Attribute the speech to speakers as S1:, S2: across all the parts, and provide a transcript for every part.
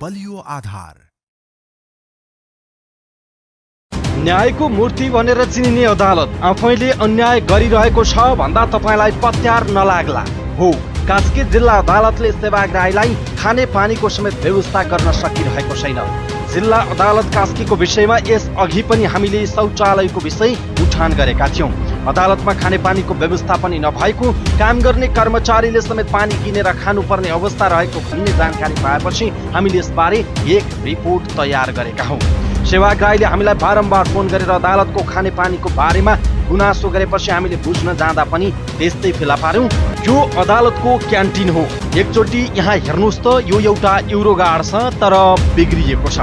S1: बलियो आधार।
S2: न्यायको मूर्ति भनेर चिनिने अदालत आफैले अन्याय गरिरहेको छ भन्दा तपाईँलाई पत्यार नलाग्ला। हो कास्की जिल्ला अदालतले सेवाग्राहीलाई खाने पानीको समेत व्यवस्था गर्न सकिरहेको छैन। जिल्ला अदालत कास्कीको विषयमा यस अघि पनि हामीले शौचालयको विषय उठान गरेका थियौँ। अदालतमा खानेपानीको व्यवस्था पनि नभएको काम गर्ने कर्मचारीले समेत पानी किनेर खानुपर्ने अवस्था रहेको भन्ने जानकारी पाएपछि हामीले यसबारे एक रिपोर्ट तयार गरेका हौँ। सेवाग्राहीले हामीलाई बारम्बार फोन गरेर अदालतको खानेपानीको बारेमा गुनासो गरेपछि हामीले बुझ्न जाँदा पनि त्यस्तै फेला पार्यौँ। यो अदालतको क्यान्टिन हो। एकचोटि यहाँ हेर्नुहोस् त यो एउटा युरो गार्ड छ तर बिग्रिएको छ।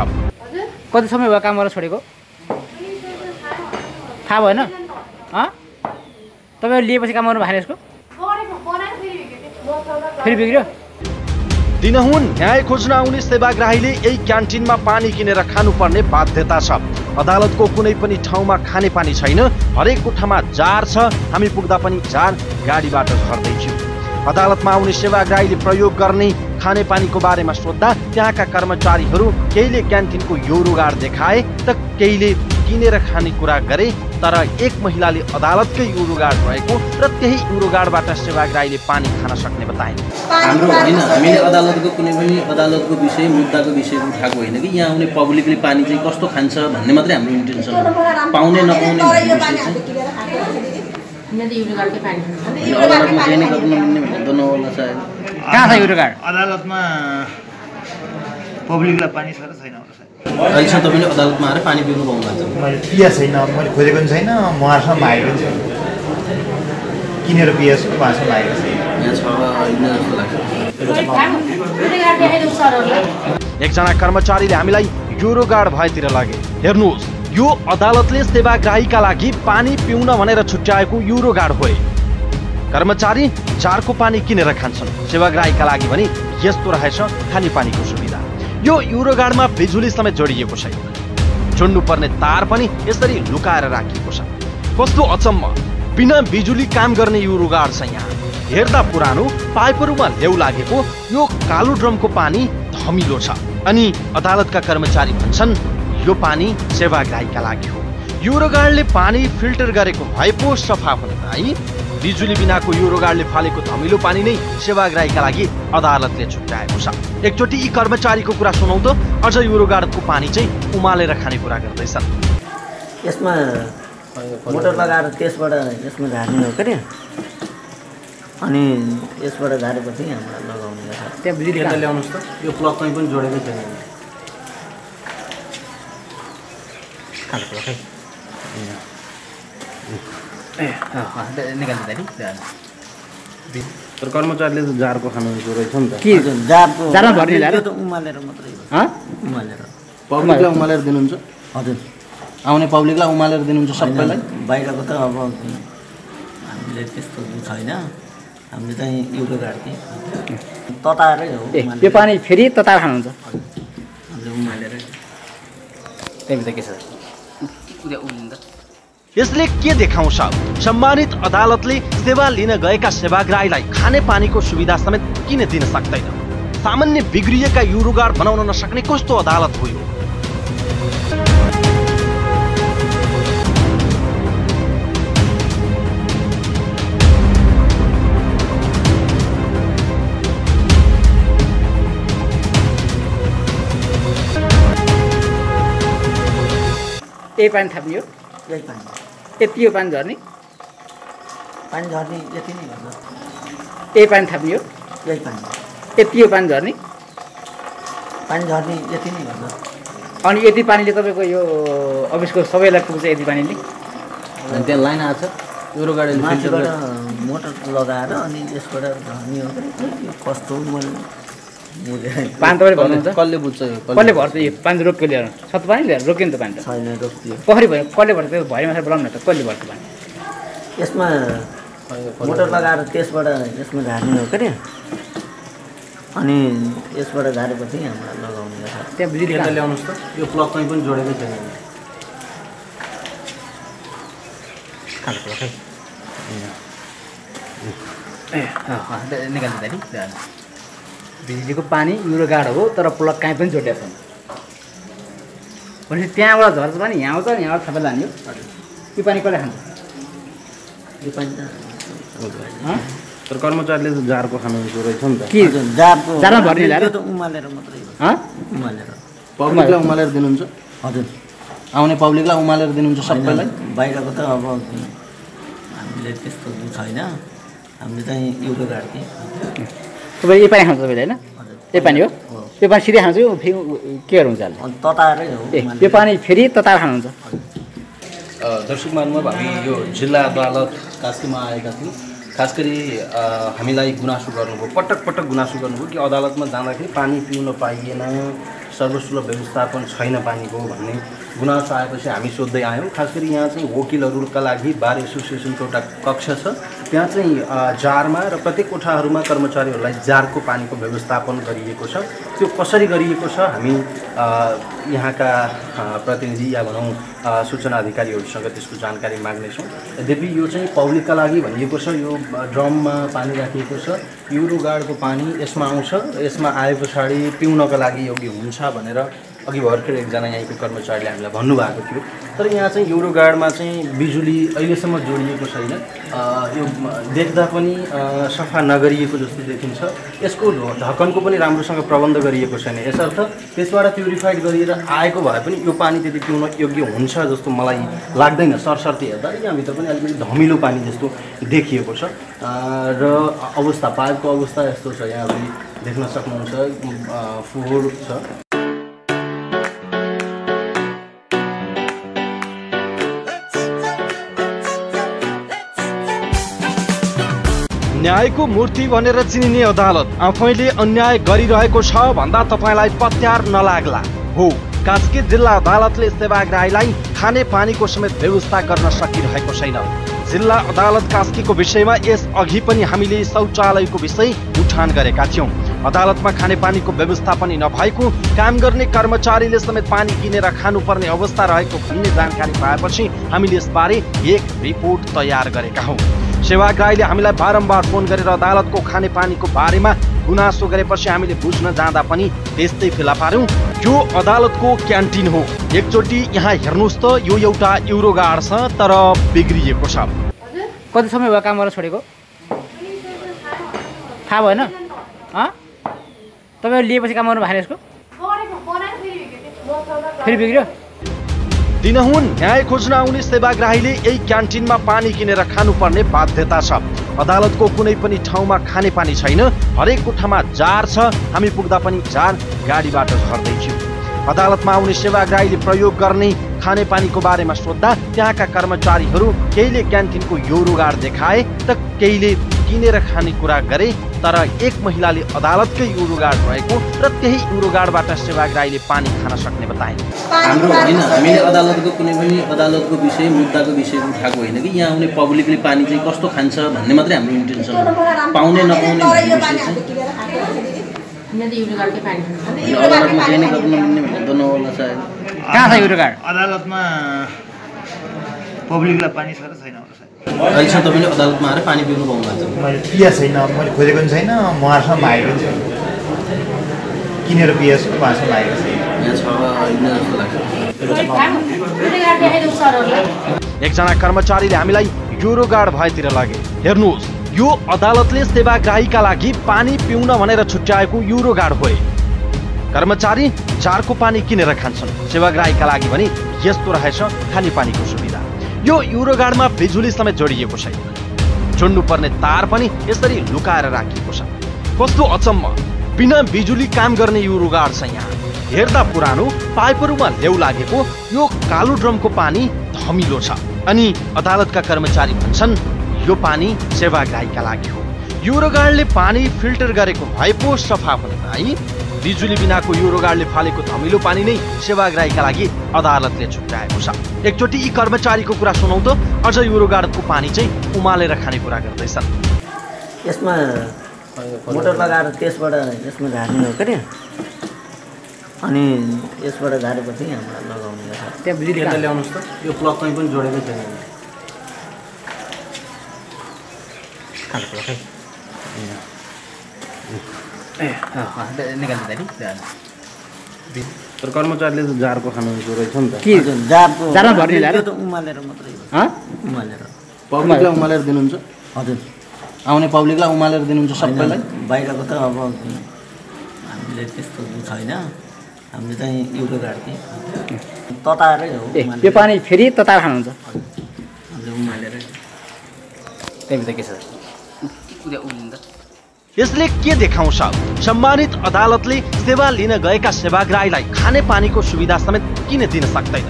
S3: कति समय भयो काम गर्न छोडेको? थाहा भएन? अँ तपाईँ लिएपछि काम गर्नु भएन यसको? फेरि बिग्रियो?
S2: दिनहुँ न्याय खोज्न आउने सेवाग्राहीले यही क्यान्टिनमा पानी किनेर खानुपर्ने बाध्यता छ। अदालतको कुनै पनि ठाउँमा खाने पानी छैन हरेक कोठामा जार छ हामी पुग्दा पनि जार गाडीबाट झर्दैथ्यो अदालतमा आउने सेवाग्राहीले प्रयोग गर्ने खानेपानीको बारेमा सोद्धा त्यहाँका कर्मचारीहरू केहीले क्यान्टिनको योरोगाड देखाए त केहीले किनेर खाने कुरा गरे तर एक महिलाले अदालतकै युरोगाड रहेको र त्यही युरोगाडबाट सेवाग्राहीले पानी खान सक्ने बताए
S4: हाम्रो होइन हामीले अदालतको कुनै पनि अदालतको विषय मुद्दाको विषय उठाएको होइन कि यहाँ आउने पब्लिकले पानी चाहिँ कस्तो खान्छ भन्ने मात्रै हाम्रो इन्टेन्सन हो। पाउने नपाउने भन्ने विषय चाहिँ। होइन, अदालतमा केही नै गर्न मिल्ने त नहोला सायद।
S3: कहाँ छ
S5: अदालतमा पब्लिकलाई पानी छ र छैन
S4: अहिलेसम्म तपाईँले अदालतमा आएर पानी पिउनु पाउनु भएको छ
S5: मैले पिया छैन मैले खोजेको पनि छैन उहाँहरूसँग मागेको पनि छैन। किनेर मागेको छैन।
S4: यहाँ छ
S2: एकजना कर्मचारीले हामीलाई युरोगाड भएतिर लगे। हेर्नुहोस् यो अदालतले सेवाग्राहीका लागि पानी पिउन भनेर छुट्याएको युरोगाड हो कर्मचारी जारको पानी किनेर खान्छन्। सेवाग्राहीका लागि भने यस्तो रहेछ खानेपानीको सुविधा। यो युरोगाडमा बिजुली समेत जोडिएको छैन। जोड्नुपर्ने तार पनि यसरी लुकाएर राखिएको छ। कस्तो अचम्म। बिना बिजुली काम गर्ने युरोगाड छ यहाँ। हेर्दा पुरानो पाइपहरूमा लेउ लागेको यो कालो ड्रमको पानी धमिलो छ। अनि अदालतका कर्मचारी भन्छन् यो पानी सेवाग्राहीका लागि हो। युरोगाडले पानी फिल्टर गरेको भए पो सफा हुन बिजुली बिनाको युरोगाडले फालेको धमिलो पानी नै सेवाग्राहीका लागि अदालतले छुट्याएको छ। एकचोटि यी कर्मचारीको कुरा सुनौ त अझ युरोगाडको पानी चाहिँ उमालेर खाने कुरा गर्दैछन्।
S6: यसमा मोटर लगाएर त्यसबाट यसमा झार्ने हो के? अरे अनि यसबाट झारेपछि हामीलाई लगाउने
S3: त्यहाँ बिजुली?
S4: ल्याउनुहोस् त। यो प्लग कहीँ पनि जोडेकै छैन।
S3: खै ए अँ, अँ, द- निकाल्नु दाइ
S4: तर कर्मचारीले त जारको खानु रहेछ नि त।
S3: के
S6: हजुर, जारको
S3: जारमा भर्ने?
S6: त्यो त उमालेर मात्रै हो।
S3: हँ?
S6: उमालेर।
S4: पब्लिकलाई उमालेर दिनुहुन्छ?
S6: हजुर।
S4: आउने पब्लिकलाई उमालेर दिनुहुन्छ सबैलाई?
S6: बाहिरको त अब हामीले त्यस्तो छैन। हामीले चाहिँ युरो गाड्थेँ तताएरै हो
S3: ए
S6: उमालेर।
S3: यो पानी फेरि तताएर खानुहुन्छ?
S6: हामीले उमालेरै।
S3: त्यहाँभित्र के छ? उद्या उम्लिन्छ
S2: यसले के देखाउँछ? सम्मानित अदालतले सेवा लिन गएका सेवाग्राहीलाई खाने पानीको सुविधा समेत किन दिन सक्दैन? सामान्य बिग्रिएका युरोगाड बनाउन नसक्ने कस्तो अदालत हो यो?
S3: यही पानी थाप्ने हो।
S6: यही पानी।
S3: यति यो पानी झर्ने?
S6: पानी झर्ने यति नै गर्छ
S3: यही पानी थाप्ने हो?
S6: यही पानी।
S3: यति यो पानी झर्ने?
S6: पानी झर्ने यति नै गर्छ
S3: अनि यति पानीले तपाईँको यो अफिसको सबैलाई पुग्छ यति पानीले?
S4: अनि त्यहाँ लाइन आएको छ?
S6: माथिबाट मोटर लगाएर अनि यसबाट झर्ने हो। कस्तो मैले
S3: पानी तपाईँले भन्नुहुन्छ?
S4: कसले बुझ्छ
S3: कसले भर्छ यो पानी रोक्यो ल्याएर सत्तो पानी ल्याएर रोक्यो नि त पानी त।
S6: छैन रोकियो।
S3: पोखरी भयो कसले भर्छ त्यो भरि मात्र बोलाउनु न त कसले भर्छ पानी
S6: यसमा मोटर लगाएर त्यसबाट यसमा झार्ने हो के अरे अनि यसबाट झारेपछि हामीलाई लगाउने
S3: त्यहाँ बिजुली?
S4: ल्याउनुहोस् त। यो प्लग कहीँ पनि जोडेकै छैन।
S3: निकाल्नु बिजुलीको पानी युरो गाड हो तर प्लग कहीँ पनि जोडिएको छैन। भनेपछि त्यहाँबाट झर्छ पानी यहाँ आउँछ यहाँबाट थपेर लाने हो। यो पानी कसले खान्छ?
S6: यो पानी?
S4: तर कर्मचारीले त जारको खानुहुन्छ रहेछ नि त।
S3: के?
S6: जारको
S3: जारमा भर्ने ल्याएर?
S6: त्यो त उमालेर मात्रै हो।
S3: हँ?
S6: उमालेर।
S4: पब्लिकलाई उमालेर दिनुहुन्छ?
S6: हजुर।
S4: आउने पब्लिकलाई उमालेर दिनुहुन्छ सबैलाई?
S6: बाहिरको त अब हामीले त्यस्तो छैन। हामीले चाहिँ युरो गाड। कि
S3: तपाईँ यो पानी खान्छ तपाईँले होइन? यो पानी हो।
S6: हो।
S3: यो पानी सिधै खान्छ फेरि के हुन्छ ए
S6: उमालेर।
S3: यो पानी फेरि तताएर खानुहुन्छ।
S4: दर्शक महानुभाव हामी यो जिल्ला अदालत कास्कीमा आएका थियौँ खास गरी हामीलाई गुनासो गर्नुभयो पटक पटक गुनासो गर्नुभयो कि अदालतमा जाँदाखेरि पानी पिउन पाइएन सर्वसुलभ व्यवस्थापन छैन पानीको भन्ने गुनासो आएपछि हामी सोध्दै आयौँ। खास गरी यहाँ चाहिँ वकिलहरूका लागि बार एसोसिएसनको एउटा कक्ष छ। त्यहाँ चाहिँ जारमा र प्रत्येक कोठाहरूमा कर्मचारीहरूलाई जारको पानीको व्यवस्थापन गरिएको छ। त्यो कसरी गरिएको छ? हामी यहाँका प्रतिनिधि या भनौँ सूचना अधिकारीहरूसँग त्यसको जानकारी माग्नेछौँ। यद्यपि यो चाहिँ पब्लिकका लागि भनिएको छ यो ड्रममा पानी राखिएको छ युरो गाडको पानी यसमा आउँछ यसमा आए पछाडि पिउनका लागि योग्य हुन्छ भनेर अघि भर्खर एकजना यहीँको कर्मचारीले हामीलाई भन्नुभएको थियो। तर यहाँ चाहिँ युरो गाडमा चाहिँ बिजुली अहिलेसम्म जोडिएको छैन। यो देख्दा पनि सफा नगरिएको जस्तो देखिन्छ। यसको ढ- ढक्कनको पनि राम्रोसँग प्रबन्ध गरिएको छैन। यसर्थ त्यसबाट प्युरिफाइड गरिएर आएको भए पनि यो पानी त्यति पिउन योग्य हुन्छ जस्तो मलाई लाग्दैन। सरसर्ती हेर्दा यहाँभित्र पनि अलिकति धमिलो पानी जस्तो देखिएको छ। र अवस्था पाइपको अवस्था यस्तो छ। यहाँ देख्न सक्नुहुन्छ। फोहोर छ।
S2: न्यायको मूर्ति भनेर चिनिने अदालत आफैले अन्याय गरिरहेको छ भन्दा तपाईँलाई पत्यार नलाग्ला। हो कास्की जिल्ला अदालतले सेवाग्राहीलाई खाने पानीको समेत व्यवस्था गर्न सकिरहेको छैन। जिल्ला अदालत कास्कीको विषयमा यस अघि पनि हामीले शौचालयको विषय उठान गरेका थियौँ। अदालतमा खानेपानीको व्यवस्था पनि नभएको काम गर्ने कर्मचारीले समेत पानी किनेर खानुपर्ने अवस्था रहेको भन्ने जानकारी पाएपछि हामीले यसबारे एक रिपोर्ट तयार गरेका हौँ। सेवाग्राहीले हामीलाई बारम्बार फोन गरेर अदालतको खानेपानीको बारेमा गुनासो गरेपछि हामीले बुझ्न जाँदा पनि त्यस्तै फेला पार्यौँ। यो अदालतको क्यान्टिन हो। एकचोटि यहाँ हेर्नुहोस् त यो एउटा युरो गाड छ तर बिग्रिएको छ।
S3: कति समय भयो काम गर्न छोडेको? थाहा भएन? अँ? तपाईँ लिएपछि काम गर्नु भएन यसको? फेरि बिग्रियो?
S2: दिनहुन न्याय खोज्न आउने सेवाग्राहीले यही क्यान्टिनमा पानी किनेर खानुपर्ने बाध्यता छ। अदालतको कुनै पनि ठाउँमा खाने पानी छैन। हरेक कोठामा जार छ। हामी पुग्दा पनि जार गाडीबाट झर्दैथ्यो अदालतमा आउने सेवाग्राहीले प्रयोग गर्ने खानेपानीको बारेमा सोद्धा त्यहाँका कर्मचारीहरू केहीले क्यान्टिनको योरोगाड देखाए त केहीले किनेर खाने कुरा गरे तर एक महिलाले अदालतकै युरोगाड रहेको र त्यही युरोगाडबाट सेवाग्राहीले पानी खान सक्ने बताए
S4: हाम्रो होइन हामीले अदालतको कुनै पनि अदालतको विषय मुद्दाको विषय उठाएको होइन कि यहाँ आउने पब्लिकले पानी चाहिँ कस्तो खान्छ भन्ने मात्रै हाम्रो इन्टेन्सन हो। पाउने नपाउने भन्ने विषय चाहिँ। होइन, अदालतमा केही नै गर्न मिल्ने भनेर त नहोला सायद
S3: कहाँ छ युरो कार्ड
S5: अदालतमा पब्लिकलाई पानी छ र छैन
S4: अहिलेसम्म तपाईँले अदालतमा आएर पानी पिउनु पाउनु भएको छ।
S5: मैले पिया छैन मैले खोजेको पनि छैन उहाँहरूसँग मागेको पनि छैन। किनेर पिया उहाँसँग मागेको छैन।
S4: यहाँ छ होइन जस्तो लाग्छ।
S2: एकजना कर्मचारीले हामीलाई युरोगाड भएतिर लगे। हेर्नुहोस् यो अदालतले सेवाग्राहीका लागि पानी पिउन भनेर छुट्याएको युरोगाड हो कर्मचारी जारको पानी किनेर खान्छन्। सेवाग्राहीका लागि भने यस्तो रहेछ खानेपानीको सुविधा। यो युरोगाडमा बिजुली समेत जोडिएको छैन। जोड्नुपर्ने तार पनि यसरी लुकाएर राखिएको छ। कस्तो अचम्म। बिना बिजुली काम गर्ने युरोगाड छ यहाँ। हेर्दा पुरानो पाइपहरूमा लेउ लागेको यो कालो ड्रमको पानी धमिलो छ। अनि अदालतका कर्मचारी भन्छन् यो पानी सेवाग्राहीका लागि हो। युरोगाडले पानी फिल्टर गरेको भए पो सफा हुन बिजुली बिनाको युरोगाडले फालेको धमिलो पानी नै सेवाग्राहीका लागि अदालतले छुट्याएको छ। एकचोटि यी कर्मचारीको कुरा सुनौ त अझ युरोगाडको पानी चाहिँ उमालेर खाने कुरा गर्दैछन्।
S6: यसमा मोटर लगाएर त्यसबाट यसमा झार्ने हो के? अरे अनि यसबाट झारेपछि हामीलाई लगाउने
S3: त्यहाँ बिजुली?
S4: ल्याउनुहोस् त। यो प्लग कहीँ पनि जोडेकै छैन। तर कर्मचारीले त जारको खानुहुन्छ रहेछ नि त
S3: के
S6: हजुर, जारको
S3: जारमा भर्ने ल्याएर?
S6: त्यो त उमालेर मात्रै हो।
S3: हँ?
S6: उमालेर
S4: पब्लिकलाई उमालेर दिनुहुन्छ
S6: हजुर
S4: आउने पब्लिकलाई उमालेर दिनुहुन्छ सबैलाई
S6: बाहिरको त अब हामीले त्यस्तो छैन हामीले चाहिँ युरो गाड्थेँ तताएरै हो
S3: ए
S6: उमालेर।
S3: त्यो पानी फेरि तताएर खानुहुन्छ
S6: हामीले उमालेरै
S3: त्यही के छ
S2: यसले के देखाउँछ? सम्मानित अदालतले सेवा लिन गएका सेवाग्राहीलाई खाने पानीको सुविधा समेत किन दिन सक्दैन?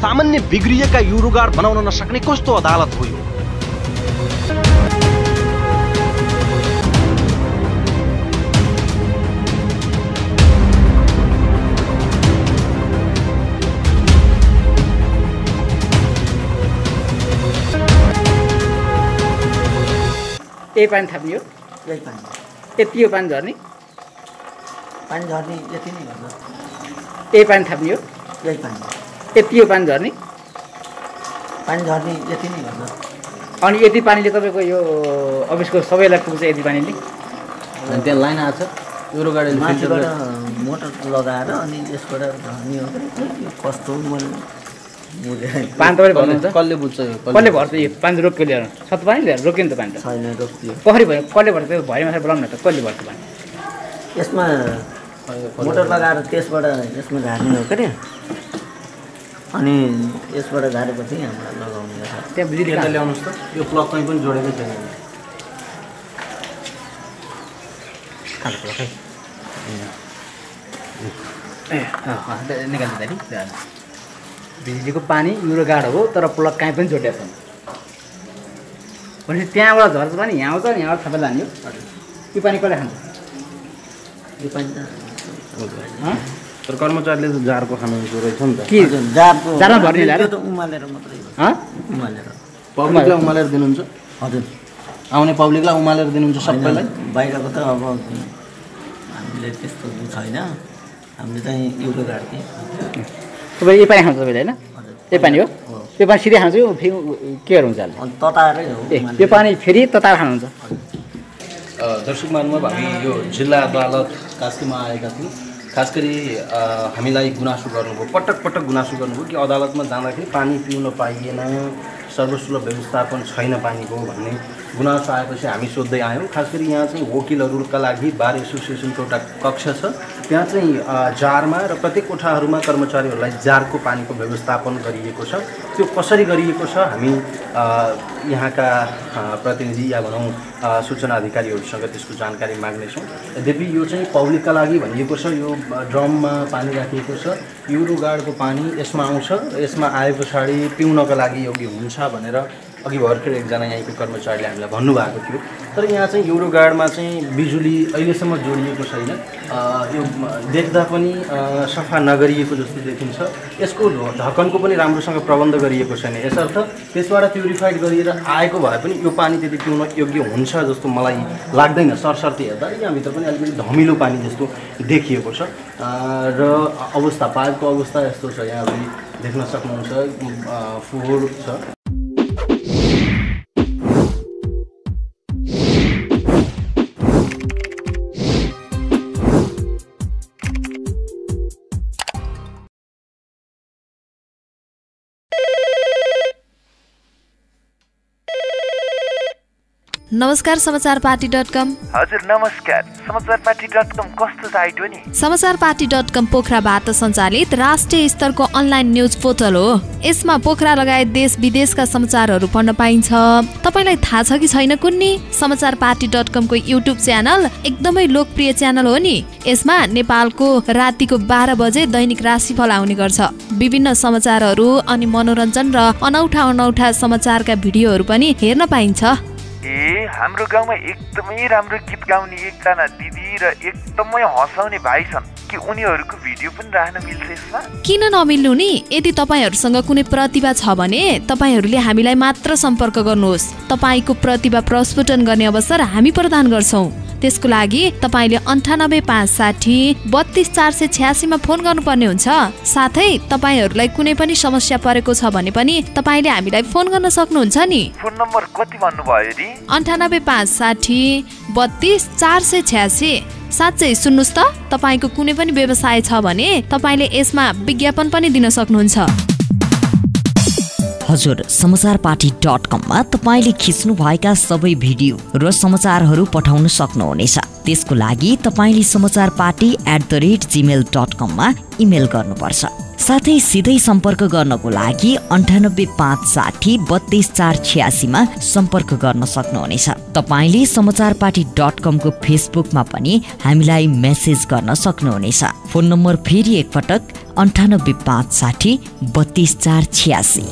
S2: सामान्य बिग्रिएका युरोगाड बनाउन नसक्ने कस्तो अदालत हो यो?
S3: यही पानी थाप्ने हो
S6: यही पानी
S3: यति हो पानी झर्ने?
S6: पानी झर्ने यति नै गर्छ
S3: यही पानी थाप्ने हो?
S6: यही पानी।
S3: यति हो पानी झर्ने?
S6: पानी झर्ने यति नै गर्छ
S3: अनि यति पानीले तपाईँको यो अफिसको सबैलाई पुग्छ यति पानीले?
S4: अनि त्यहाँ लाइन आएको छ? गाडीले
S6: माथिबाट मोटर लगाएर अनि यसबाट झर्ने हो कि? कस्तो मैले
S3: पानी तपाईँले भर्नुहुन्छ
S4: कसले बुझ्छ
S3: कसले भर्छ यो पानी रोक्यो ल्याएर सत्तो पानी ल्याएर रोक्यो नि त पानी त।
S6: छैन रोकियो
S3: पोखरी भयो कसले भर्छ त्यो भरि मात्रै बोलाउनु न त? कसले भर्छ पानी?
S6: यसमा मोटर लगाएर त्यसबाट यसमा झार्ने हो के अरे अनि यसबाट झारेपछि हामीलाई लगाउने
S3: त्यहाँ बिजुली?
S4: ल्याउनुहोस् त। यो प्लग कहीँ पनि जोडेकै छैन।
S3: निकाल्नु बिजुलीको पानी युरो गाड हो तर प्लग कहीँ पनि जोडिएको छैन। भनेपछि त्यहाँबाट झर्छ पानी यहाँ आउँछ यहाँबाट थपेर लाने हो यो पानी कसले खान्छ?
S6: यो पानी त
S3: हँ?
S4: तर कर्मचारीले त जारको खानुहुन्छ रहेछ नि त।
S3: के?
S6: जारको
S3: जारमा भर्ने ल्याएर?
S6: त्यो त उमालेर मात्रै हो।
S3: हँ?
S6: उमालेर।
S4: पब्लिकलाई उमालेर। दिनुहुन्छ?
S6: हजुर।
S4: आउने पब्लिकलाई उमालेर दिनुहुन्छ सबैलाई?
S6: बाहिरको त अब हामीले त्यस्तो छैन। हामीले चाहिँ युरो गाड्थेँ
S3: तपाईँ यो पानी खान्छ तपाईँले होइन? यो पानी हो। यो पानी सिधै खान्छ कि फेरि के हुन्छ
S6: तताएरै हो।
S3: ए यो पानी फेरि तताएर खानुहुन्छ।
S4: दर्शक महानुभाव हामी यो जिल्ला अदालत कास्कीमा आएका थियौँ। खास गरी हामीलाई गुनासो गर्नुभयो पटक पटक गुनासो गर्नुभयो कि अदालतमा जाँदाखेरि पानी पिउन पाइएन। सर्वसुलभ व्यवस्थापन छैन पानीको भन्ने गुनासो आएपछि हामी सोध्दै आयौँ। खास गरी यहाँ चाहिँ वकिलहरूका लागि बार एसोसिएसनको एउटा कक्ष छ। त्यहाँ चाहिँ जारमा र प्रत्येक कोठाहरूमा कर्मचारीहरूलाई जारको पानीको व्यवस्थापन गरिएको छ। त्यो कसरी गरिएको छ हामी यहाँका प्रतिनिधि या भनौँ सूचना अधिकारीहरूसँग त्यसको जानकारी माग्नेछौँ। यद्यपि यो चाहिँ पब्लिकका लागि भनिएको छ यो ड्रममा पानी राखिएको छ। युरो गाडको पानी यसमा आउँछ यसमा आए पछाडि पिउनका लागि योग्य हुन्छ भनेर अघि भर्खर एकजना यहीँको कर्मचारीले हामीलाई भन्नुभएको थियो। तर यहाँ चाहिँ युरो गाडमा चाहिँ बिजुली अहिलेसम्म जोडिएको छैन। यो देख्दा पनि सफा नगरिएको जस्तो देखिन्छ। यसको ढ- ढक्कनको पनि राम्रोसँग प्रबन्ध गरिएको छैन। यसर्थ त्यसबाट प्युरिफाइड गरिएर आएको भए पनि यो पानी त्यति पिउन योग्य हुन्छ जस्तो मलाई लाग्दैन सरसर्ती हेर्दा। यहाँभित्र पनि अलिकति धमिलो पानी जस्तो देखिएको छ। र अवस्था पाइपको अवस्था यस्तो छ। यहाँ देख्न सक्नुहुन्छ। फोहोर छ।
S7: नमस्कार समाचार पार्टी डट कम।
S8: हजुर नमस्कार। समाचार पार्टी डट कम कस्तो साइट हो नि?
S7: समाचार पार्टी डट कम पोखराबाट सञ्चालित राष्ट्रिय स्तरको अनलाइन न्युज पोर्टल हो। यसमा पोखरा लगायत देश विदेशका समाचारहरू पढ्न पाइन्छ। तपाईँलाई थाहा छ कि छैन कुन्नी? समाचार पार्टी डट कमको युट्युब च्यानल एकदमै लोकप्रिय च्यानल हो नि। यसमा नेपालको रातिको बाह्र बजे दैनिक राशिफल आउने गर्छ। विभिन्न समाचारहरू अनि मनोरञ्जन र अनौठा अनौठा समाचारका भिडियोहरू पनि हेर्न पाइन्छ।
S8: हाम्रो गाउँमा एकदमै राम्रो गीत गाउने एकजना दिदी र एकदमै हँसाउने भाइ छन्। कि उनीहरूको भिडियो पनि राख्न मिल्छ यसमा?
S7: किन नमिल्नु नि? यदि तपाईँहरूसँग कुनै प्रतिभा छ भने तपाईँहरूले हामीलाई मात्र सम्पर्क गर्नुहोस्। तपाईँको प्रतिभा प्रस्फुटन गर्ने अवसर हामी प्रदान गर्छौँ। त्यसको लागि तपाईँले अन्ठानब्बे पाँच साठी बत्तिस चार सय छ्यासीमा फोन गर्नुपर्ने हुन्छ। साथै तपाईँहरूलाई कुनै पनि समस्या परेको छ भने पनि तपाईँले हामीलाई फोन गर्न सक्नुहुन्छ नि।
S8: फोन नम्बर कति भन्नुभयो
S7: अन्ठानब्बे पाँच साठी बत्तिस चार सय छ्यासी। साँच्चै सुन्नुहोस् त तपाईँको कुनै पनि व्यवसाय छ भने तपाईँले यसमा विज्ञापन पनि दिन सक्नुहुन्छ।
S9: हजुर समाचार पार्टी डट कममा तपाईँले खिच्नुभएका सबै भिडियो र समाचारहरू पठाउन सक्नुहुनेछ। त्यसको लागि तपाईँले Samachar party at the rate Gmail dot कममा इमेल गर्नुपर्छ। साथै सिधै सम्पर्क गर्नको लागि अन्ठानब्बे पाँच साठी बत्तिस चार छ्यासीमा सम्पर्क गर्न सक्नुहुनेछ। तपाईँले समाचार पार्टी डट कमको फेसबुकमा पनि हामीलाई मेसेज गर्न सक्नुहुनेछ। फोन नम्बर फेरि एकपटक अन्ठानब्बे पाँच साठी बत्तिस चार छ्यासी।